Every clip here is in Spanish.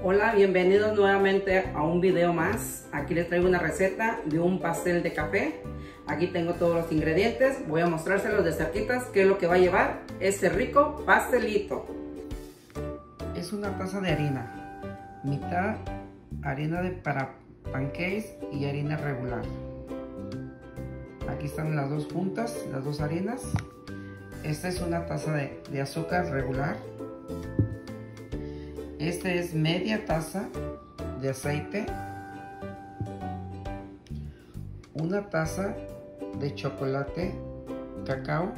Hola, bienvenidos nuevamente a un video más. Aquí les traigo una receta de un pastel de café. Aquí tengo todos los ingredientes. Voy a mostrárselos de cerquitas qué es lo que va a llevar este rico pastelito. Es una taza de harina. Mitad harina de para pancakes y harina regular. Aquí están las dos juntas, las dos harinas. Esta es una taza de, de azúcar regular. Esta es media taza de aceite. Una taza de chocolate cacao.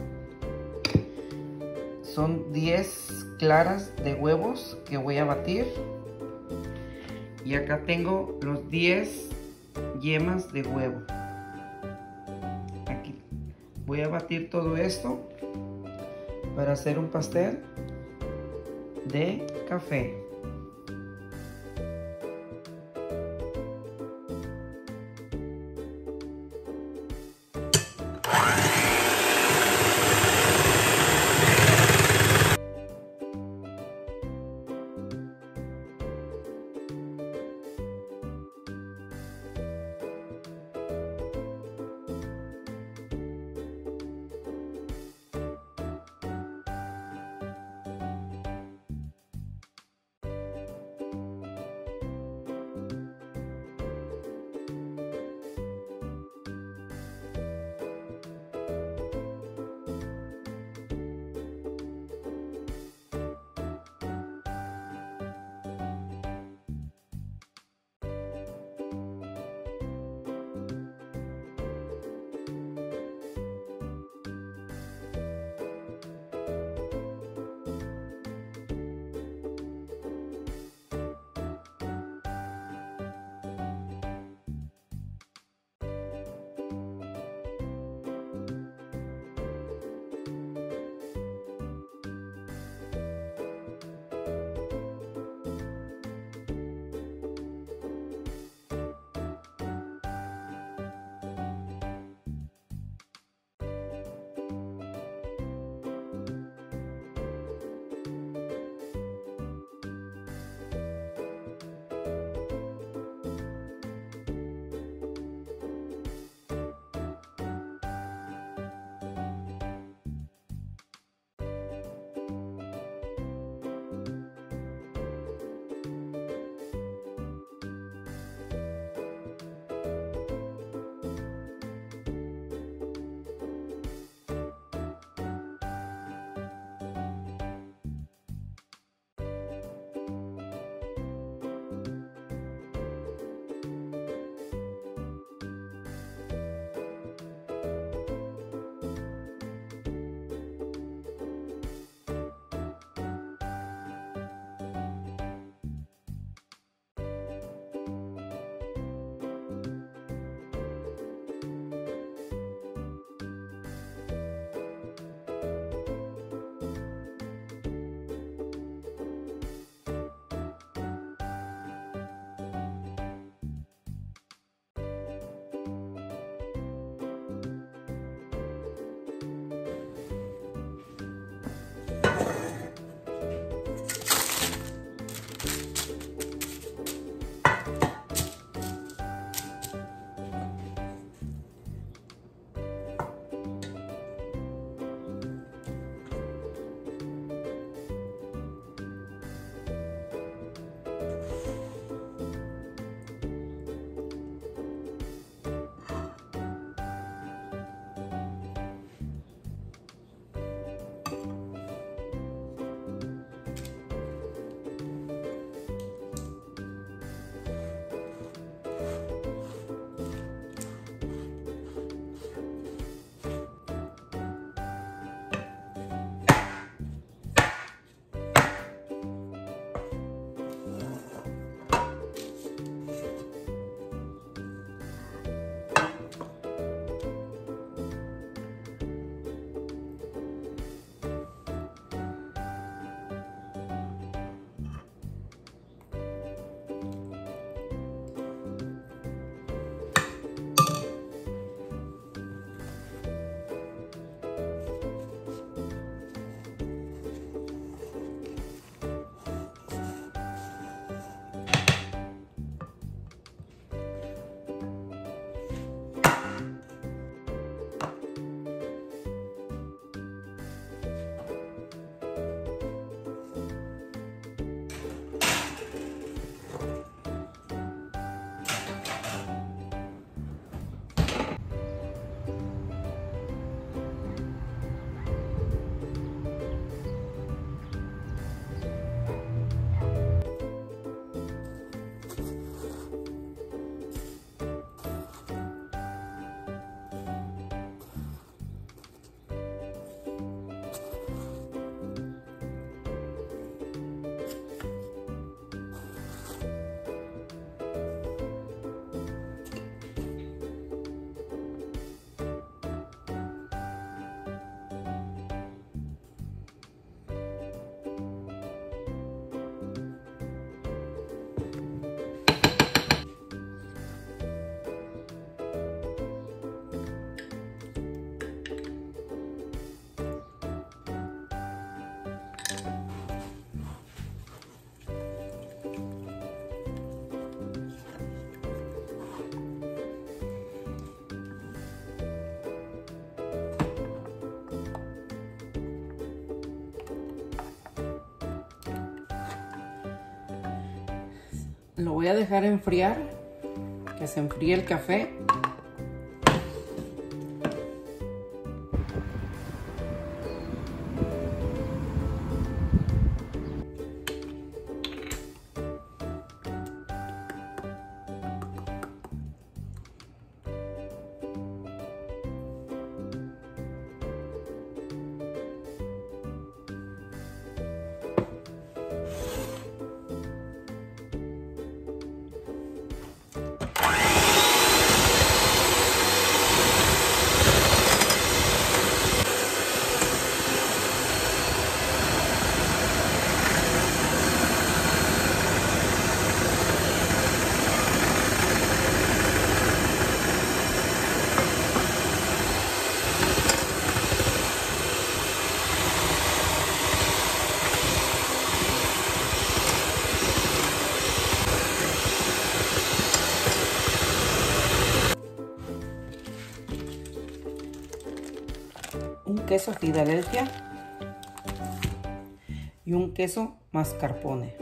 Son 10 claras de huevos que voy a batir. Y acá tengo los 10 yemas de huevo. Aquí voy a batir todo esto para hacer un pastel de café. Lo voy a dejar enfriar, que se enfríe el café queso Filadelfia y un queso mascarpone.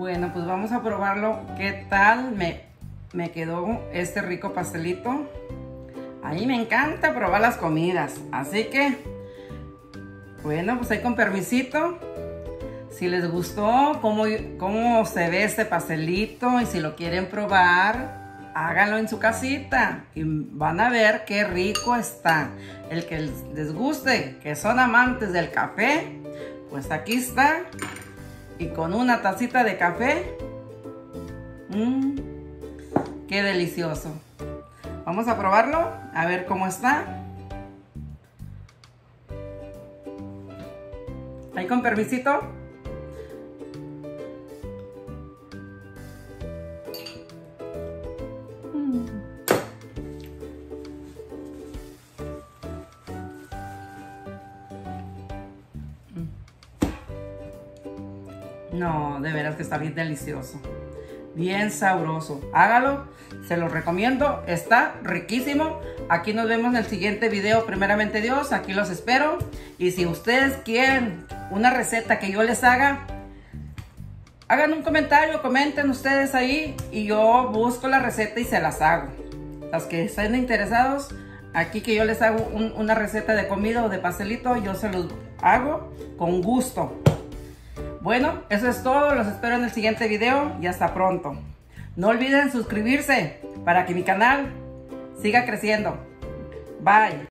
Bueno, pues vamos a probarlo. ¿Qué tal me, me quedó este rico pastelito? A mí me encanta probar las comidas. Así que, bueno, pues ahí con permisito. Si les gustó cómo, cómo se ve este pastelito y si lo quieren probar, háganlo en su casita y van a ver qué rico está. El que les guste, que son amantes del café, pues aquí está y con una tacita de café. Mmm, qué delicioso. Vamos a probarlo, a ver cómo está. Ahí con permisito. Que está bien delicioso. Bien sabroso. Hágalo, se lo recomiendo. Está riquísimo. Aquí nos vemos en el siguiente video. Primeramente Dios, aquí los espero. Y si ustedes quieren una receta que yo les haga, hagan un comentario, comenten ustedes ahí y yo busco la receta y se las hago. Los que estén interesados, aquí que yo les hago una receta de comida o de pastelito, yo se los hago con gusto. Bueno, eso es todo. Los espero en el siguiente video y hasta pronto. No olviden suscribirse para que mi canal siga creciendo. Bye.